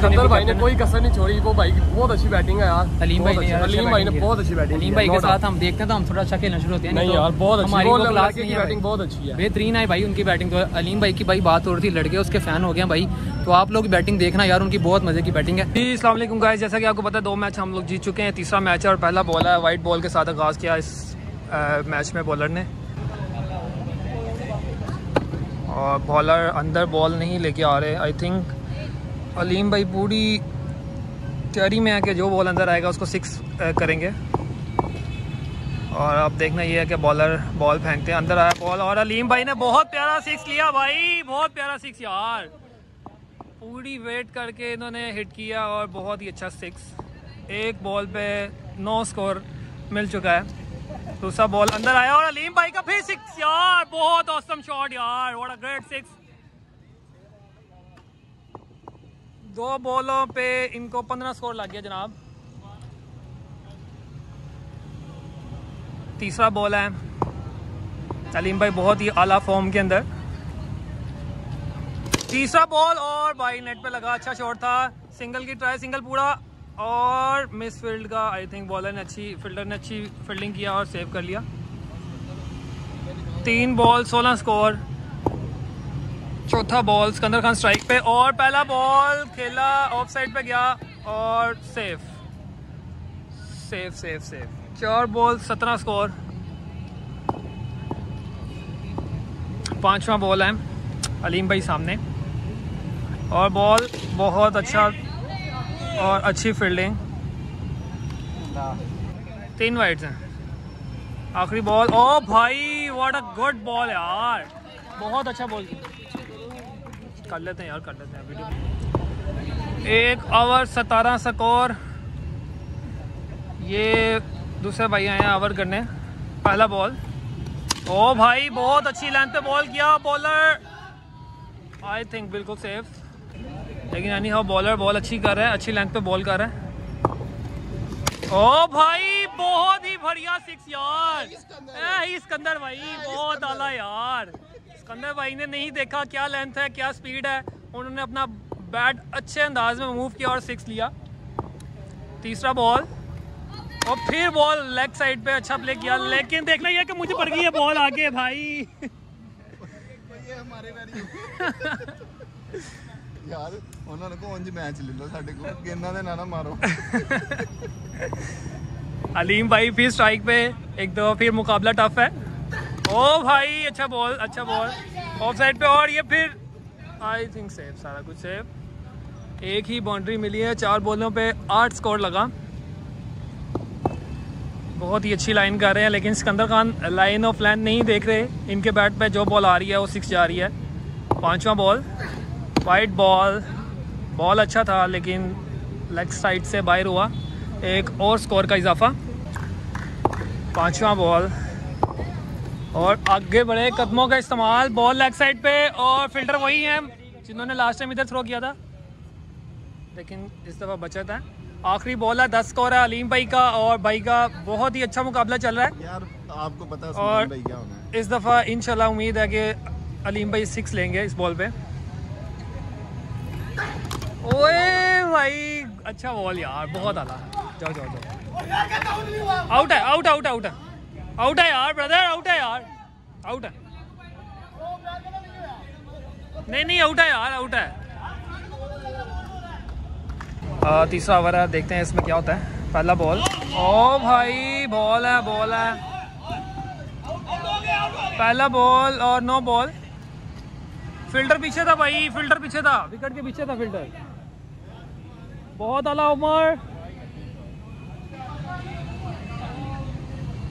सिकंदर भाई ने कोई कसर नहीं छोड़ी वो भाई की बहुत अच्छी बैटिंग है यार। अलीम भाई ने अच्छी- अच्छा भाई ने बहुत अच्छी बैटिंग भाई के साथ हम देखते हैं तो हम थोड़ा अच्छा खेलना शुरू होते हैं। नहीं यार बहुत अच्छी वो लड़के की बैटिंग बहुत अच्छी है। बेहतरीन है भाई उनकी बैटिंग तो। अलीम भाई की भाई बात हो रही थी लड़के उसके फ़ैन हो गए भाई। तो आप लोग बैटिंग देखना यार उनकी बहुत मज़े की बैटिंग है। जी अस्सलाम गाइस जैसा कि आपको पता है दो मैच हम लोग जीत चुके हैं। तीसरा मैच है और पहला बॉल है वाइट बॉल के साथ आगाज़ किया इस मैच में बॉलर ने। और बॉलर अंदर बॉल नहीं लेके आ रहे आई थिंक अलीम भाई पूरी तैयारी में आके जो बॉल अंदर आएगा उसको सिक्स करेंगे। और अब देखना ये है कि बॉलर बॉल फेंकते हैं। अंदर आया बॉल और अलीम भाई ने बहुत प्यारा सिक्स लिया भाई, बहुत प्यारा सिक्स यार। पूरी वेट करके इन्होंने हिट किया और बहुत ही अच्छा सिक्स एक बॉल पे नौ स्कोर मिल चुका है। दूसरा बॉल अंदर आया और अलीम भाई का फिर सिक्स यार, बहुत औसम शॉट यार अ ग्रेट सिक्स दो बॉलों पे इनको पंद्रह स्कोर लग गया जनाब। तीसरा बॉल है। अलीम भाई बहुत ही आला फॉर्म के अंदर। तीसरा बॉल और भाई नेट पे लगा अच्छा शॉट था। सिंगल की ट्राई सिंगल पूरा। और मिस फ़ील्ड का आई थिंक बॉलर ने अच्छी फील्डर ने अच्छी फील्डिंग किया और सेव कर लिया। तीन बॉल सोलह स्कोर चौथा बॉल सिकंदर खान स्ट्राइक पे और पहला बॉल खेला ऑफ़ साइड पे गया और सेफ़ सेफ़ सेफ़ सेफ़ चार बॉल सत्रह स्कोर पांचवा बॉल है, अलीम भाई सामने. और बॉल बहुत अच्छा और अच्छी फील्डिंग तीन वाइड्स हैं. आखिरी बॉल ओ भाई व्हाट अ गुड बॉल यार. बहुत अच्छा बॉल कर लेते हैं यार कर लेते हैं वीडियो। एक ओवर सतारह स्कोर। ये दूसरे भाई आए हैं ओवर करने। पहला बॉल ओ भाई बहुत अच्छी लेंथ पे बॉल किया बॉलर आई थिंक बिल्कुल सेफ़ लेकिन यानी हाँ बॉलर बॉल अच्छी कर रहा है अच्छी लेंथ पे बॉल कर रहा है। ओ भाई बहुत ही बढ़िया सिक्स यार ए, ही सिकंदर भाई बहुत आला यार। सिकंदर भाई ने नहीं देखा क्या लेंथ है क्या स्पीड है उन्होंने अपना बैट अच्छे अंदाज में मूव किया और सिक्स लिया तीसरा बॉल और फिर बॉल लेग साइड पे अच्छा प्ले किया लेकिन देखना यह कि मुझे पड़ गई है बॉल आगे भाई ਯਾਰ ਉਹਨਾਂ ਨੂੰ ਕੋ ਉਂਝ ਮੈਚ ਲੈ ਲਓ ਸਾਡੇ ਕੋਲ ਗੇਂਦਾਂ ਦੇ ਨਾ ਨਾ ਮਾਰੋ अलीम भाई फिर स्ट्राइक पे एक दो फिर मुकाबला टफ है ओ भाई अच्छा बॉल अच्छा बॉल। ऑफ़ साइड पे और ये फिर आई थिंक सेफ़ सारा कुछ सेफ़ एक ही बाउंड्री मिली है, चार बॉलों पे आठ स्कोर लगा। बहुत ही अच्छी लाइन कर रहे हैं, लेकिन Sikandar Khan line of line नहीं देख रहे। इनके बैट पे जो बॉल आ रही है, वो सिक्स जा रही है। पांचवा बॉल वाइट बॉल बॉल अच्छा था, लेकिन लेग साइड से बाहर हुआ। एक और स्कोर का इजाफा। पांचवा बॉल और आगे बढ़े कदमों का इस्तेमाल बॉल लेग साइड पे और फ़िल्टर वही हैं जिन्होंने लास्ट टाइम इधर थ्रो किया था। लेकिन इस दफ़ा बचत है। आखिरी बॉल है दस स्कोर है अलीम भाई का और भाई का बहुत ही अच्छा मुकाबला चल रहा है। यार आपको पता है और- भाई क्या होना है। इस दफ़ा इनशाला उम्मीद है कि अलीम भाई सिक्स लेंगे इस बॉल पे। ओए भाई अच्छा बॉल यार बहुत आला जाओ जाओ जाओ। आउट है आउट आउट आउट है। आउट है यार ब्रदर आउट है यार। आउट है। नहीं नहीं आउट है यार आउट है। आ, तीसरा ओवर है देखते हैं इसमें क्या होता है। पहला बॉल ओ भाई बॉल है बॉल है। पहला बॉल और नो बॉल फ़िल्टर पीछे था भाई फ़िल्टर पीछे था। विकेट के पीछे था फ़िल्टर बहुत आला उमर।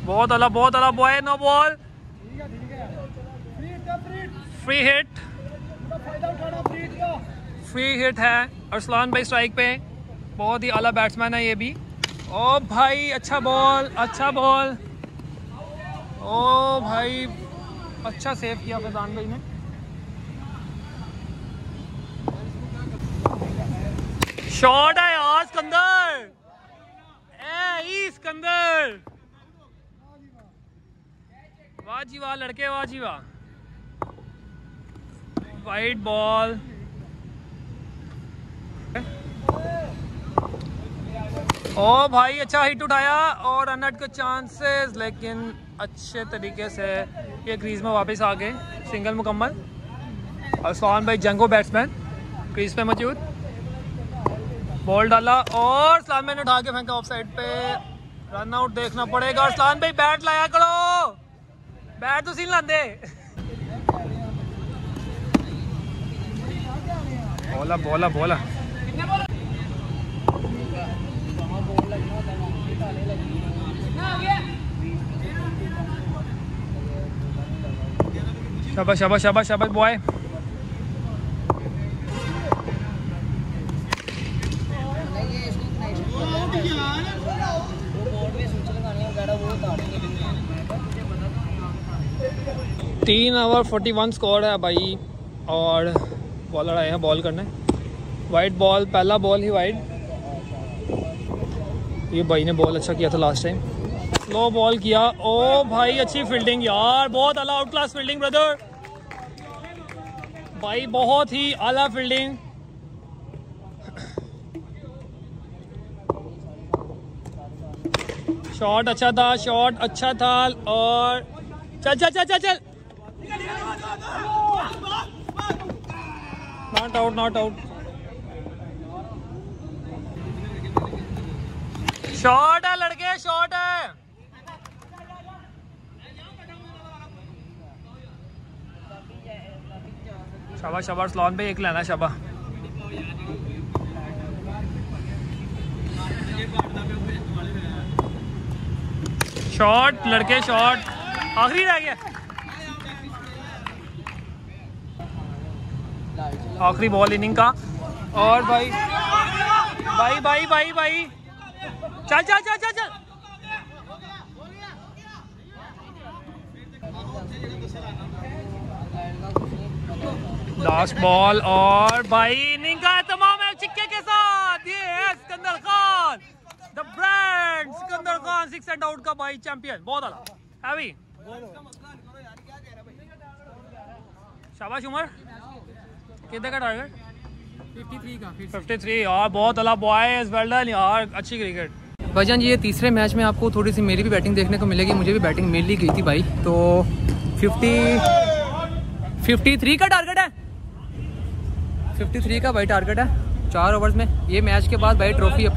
बहुत आला बहुत आला boy no ball free hit free hit है। अरसलान भाई स्ट्राइक पे। बहुत ही अला बैट्समैन है ये भी। ओ भाई अच्छा बॉल अच्छा बॉल ओ भाई अच्छा सेव किया फैजान भाई ने। शॉट है यार सिकंदर। ए सिकंदर। वाह जी वाह लड़के वाह जी वाह वाइट बॉल ओ भाई अच्छा हिट उठाया और अनट के चांसेस लेकिन अच्छे तरीके से ये क्रीज में वापस आ गए। सिंगल मुकम्मल। और सौन भाई जंगो बैट्समैन क्रीज पे मौजूद। बॉल डाला और सलाम भाई ने उठा के फेंका ऑफ़ साइड पे। रन आउट देखना पड़ेगा। और सलाम भाई बैट लाया करो बैट तो सीन लाते बोला बोला बोला शाबाश शाबाश शाबाश शाबाश बॉय तीन ओवर फोर्टी वन स्कोर है भाई, और बॉलर आए हैं बॉल करने। वाइट बॉल पहला बॉल ही वाइट ये भाई ने बॉल अच्छा किया था लास्ट टाइम स्लो बॉल किया। ओ भाई, अच्छी फील्डिंग यार, बहुत अला आउट क्लास फील्डिंग ब्रदर भाई, बहुत ही आला फील्डिंग शॉट अच्छा था शॉट अच्छा था, और चल चल चल चल चल। Not out not out shot है लड़के शॉट है। शाबाश शाबाश, लॉन पे एक लेना शाबा शॉट लड़के शॉट आखिरी रह गया। आखिरी बॉल इनिंग का। और भाई भाई भाई भाई भाई। चल चल चल चल चल। लास्ट बॉल और भाई इनिंग का तमाम है चिक्के के साथ। ये है Sikandar Khan. The brand Sikandar Khan six and out का भाई चैंपियन बहुत अला हैवी शाबाश, उमर। कितने का टारगेट 53 का 53 यार बहुत अला बॉयज़ वेल डन यार अच्छी क्रिकेट भाईजान ये तीसरे मैच में आपको थोड़ी सी मेरी भी बैटिंग देखने को मिलेगी मुझे भी बैटिंग मिल ही गई थी भाई तो 50 53 का टारगेट है? 53 का भाई टारगेट है चार ओवर्स में ये मैच के बाद भाई ट्रॉफी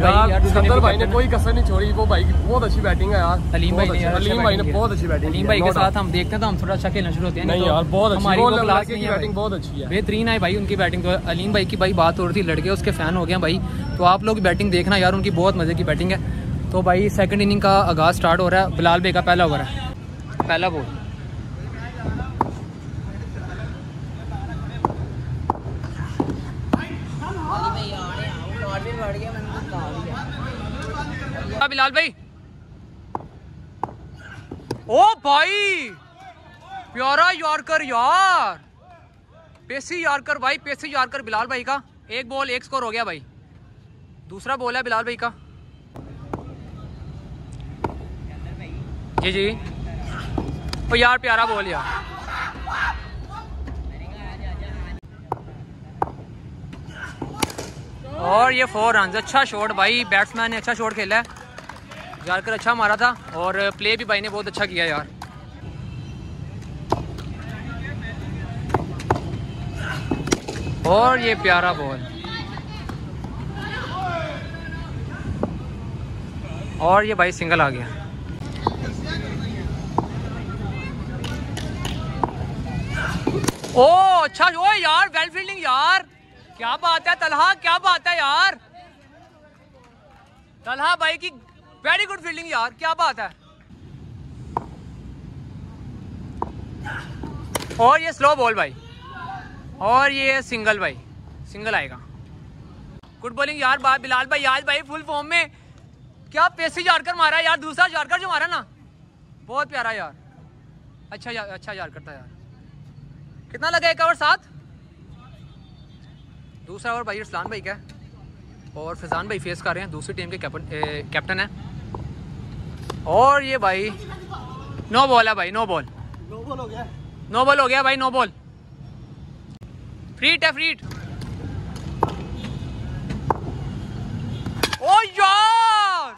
यार यार सिकंदर भाई ने कोई कसर नहीं छोड़ी वो भाई की बहुत अच्छी बैटिंग है यार। अलीम भाई ने अच्छी- यार अच्छा अलीम भाई ने बहुत अच्छी बैटिंग अलीम भाई के साथ हम देखते हैं तो हम थोड़ा अच्छा खेलना शुरू होते हैं। नहीं तो यार बहुत अच्छी वो वो लड़के की बैटिंग भाई। बहुत अच्छी है। बेहतरीन है भाई उनकी बैटिंग तो। अलीम भाई की भाई बात हो रही थी लड़के उसके फ़ैन हो गए भाई। तो आप लोग बैटिंग देखना यार उनकी बहुत मज़े की बैटिंग है। तो भाई सेकंड इनिंग का आगाज़ स्टार्ट हो रहा है बिलाल भाई का पहला ओवर है। पहला बॉल हाँ, बिलाल भाई। ओ भाई, प्यारा यारकर यार। पेसी यारकर भाई, पेसी यारकर बिलाल भाई का। एक बॉल, एक स्कोर हो गया भाई। दूसरा बॉल है बिलाल भाई का। जी जी। ओ यार, प्यारा बॉल यार। और ये फोर रन अच्छा शॉट भाई बैट्समैन ने अच्छा शॉट खेला है। यारकर अच्छा मारा था और प्ले भी भाई ने बहुत अच्छा किया यार। और ये प्यारा बॉल और ये भाई सिंगल आ गया। ओ अच्छा ओ यार वेल फील्डिंग यार। क्या बात है, तलहा, क्या बात है यार। तलहा भाई की वेरी गुड फील्डिंग यार क्या बात है और ये स्लो बॉल भाई। और ये सिंगल भाई। सिंगल आएगा। गुड बॉलिंग यार बा बिलाल भाई आज भाई फुल फॉर्म में। क्या पेसी जारकर मारा यार? दूसरा जारकर जो मारा ना। बहुत प्यारा यार। अच्छा या, अच्छा यारकर था यार। कितना लगा एक ओवर साथ दूसरा ओवर भाई इरसलान भाई का। और फैजान भाई फेस कर रहे हैं। दूसरी टीम के कैप्टन है। और ये भाई नो बॉल है भाई नो बॉल। नो बॉल हो गया। नो बॉल हो गया भाई नो बॉल। फ्रीट है फ्रीट ओ यार!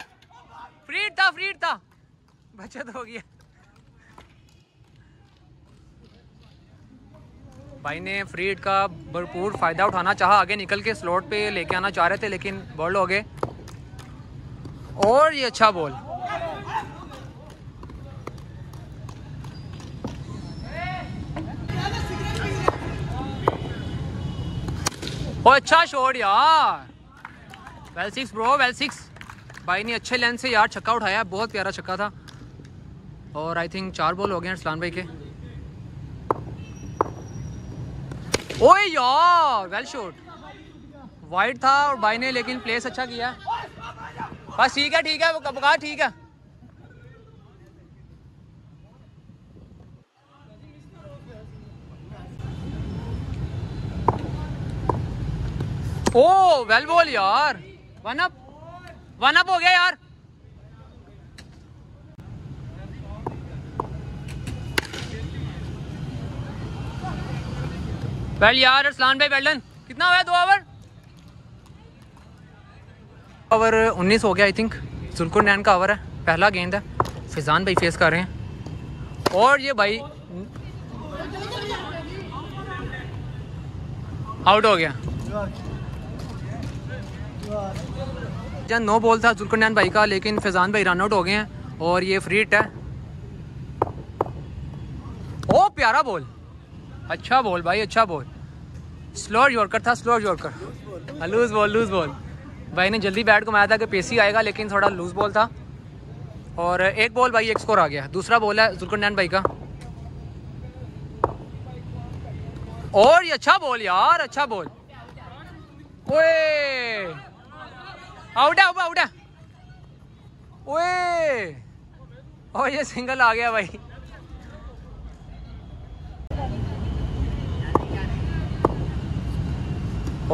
फ्रीड था फ्रीड था। बचत हो गया। भाई ने फ्रीड का भरपूर फ़ायदा उठाना चाहा आगे निकल के स्लॉट पे लेके आना चाह रहे थे लेकिन बॉल हो गए। और ये अच्छा बॉल ओ अच्छा शॉट यार। Well six bro well six भाई ने अच्छे लेंथ से यार छक्का उठाया बहुत प्यारा छक्का था। और आई थिंक चार बॉल हो गए अरसलान भाई के। ओए यार वेल शॉट वाइड था और भाई ने लेकिन प्लेस अच्छा किया। बस ठीक है ठीक है, वो कहा ठीक है। ओ वेल बॉल यार। वन अप वन अप हो गया यार। वेल यार अरसलान भाई वेल्डन कितना हुआ दो ओवर ओवर 19 हो गया आई थिंक जुल्कुर नैन का ओवर है। पहला गेंद है। फिजान भाई फेस कर रहे हैं। और ये भाई आउट हो गया। जहाँ नो बॉल था जुल्कुरनैन भाई का, लेकिन फैजान भाई रन आउट हो गए हैं और ये फ्री हिट है। ओ, प्यारा बॉल अच्छा बॉल भाई अच्छा बॉल स्लो यॉर्कर था slow yorker loose ball loose ball भाई ने जल्दी बैट घुमाया था कि पेसी आएगा, लेकिन थोड़ा लूज बॉल था। और एक बॉल भाई एक स्कोर आ गया। दूसरा बॉल है जुल्कुरनैन भाई का। और ये अच्छा बॉल यार अच्छा बॉल ओए! आउट आउट है ओए। और ये सिंगल आ गया भाई।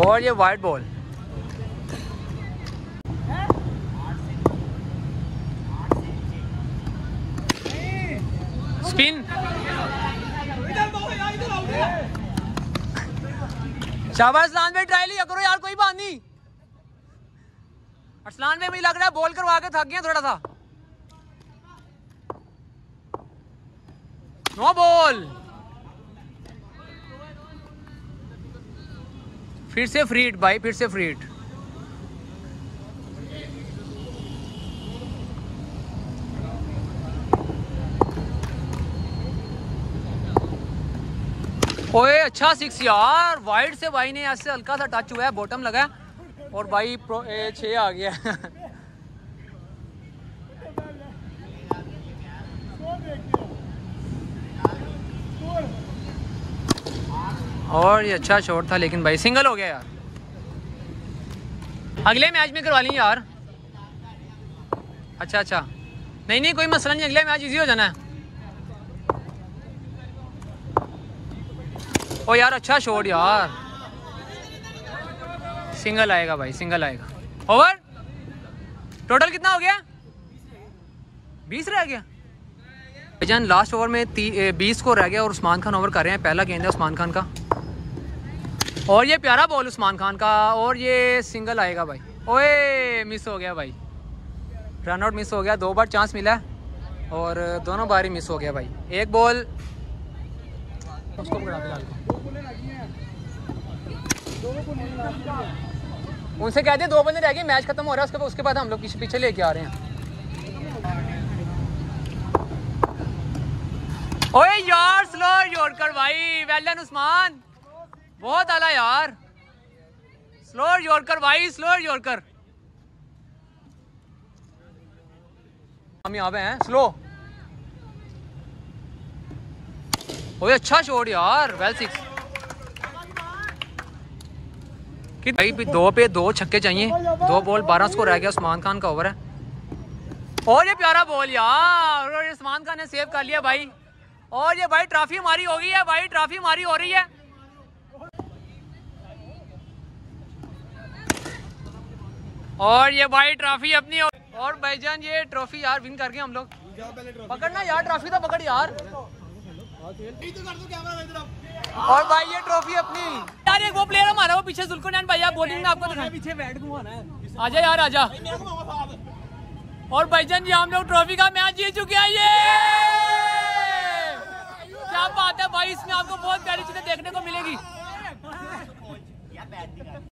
और ये वाइट बॉल स्पिन शाबाश लान में ट्राई लिया करो यार, कोई बात नहीं। अरसलान में मुझे लग रहा है, बॉल करवा के थक गया थोड़ा सा। No ball. फिर से फ्रीट, भाई, फिर से फ्रीट। ओए अच्छा सिक्स यार। वाइड से भाई ने ऐसे हल्का सा टच हुआ है बॉटम लगा है। और भाई छः आ गया। और ये अच्छा शॉट था, लेकिन भाई सिंगल हो गया यार। अगले मैच में करवा ली यार। अच्छा अच्छा। नहीं नहीं, कोई मसला नहीं, अगले मैच इजी हो जाना है। ओ यार अच्छा शॉट यार। सिंगल आएगा भाई, सिंगल आएगा। ओवर टोटल कितना हो गया? बीस रह गया। भाईजान लास्ट ओवर में बीस को रह गया और उस्मान खान ओवर कर रहे हैं। पहला गेंद है उस्मान खान का। और ये प्यारा बॉल उस्मान खान का, और ये सिंगल आएगा भाई। ओए मिस हो गया भाई। रन आउट मिस हो गया। दो बार चांस मिला और दोनों बार ही मिस हो गया भाई। एक बॉल उसको पकड़ा उनसे कहते दो बंदे रह गए, मैच खत्म हो रहा है, उसके उसके बाद हम लोग पीछे पीछे लेके आ रहे हैं। ओए यार स्लो यॉर्कर भाई। वेल उस्मान। बहुत आला यार। स्लो यॉर्कर भाई स्लो यॉर्कर हम यहाँ पे हैं स्लो ओए अच्छा शॉट यार। वेल सिक्स कि भाई, भी दो पे दो छक्के चाहिए। दो बॉल बारह स्कोर रह गया, उस्मान खान का ओवर है। और ये प्यारा बॉल यार, और उस्मान खान ने सेव कर लिया भाई। और ये भाई, ट्रॉफी हमारी हो गई है भाई, ट्रॉफी हमारी हो रही है। और ये भाई, ट्रॉफी अपनी और भाईजान, ये ट्रॉफी यार विन कर गए हम लोग। पकड़ना यार ट्रॉफी तो पकड़ यार। और भाई ये ट्रॉफी अपनी। यार एक वो प्लेयर हमारा वो पीछे जुल्कुनैन भाई आप बॉलिंग में आपको पीछे बैट घुमाना है आजा यार आजा। और भाईजान जी हम लोग ट्रॉफी का मैच जीत चुके हैं ये! क्या बात है भाई इसमें आपको बहुत प्यारी चीज़ें देखने को मिलेगी।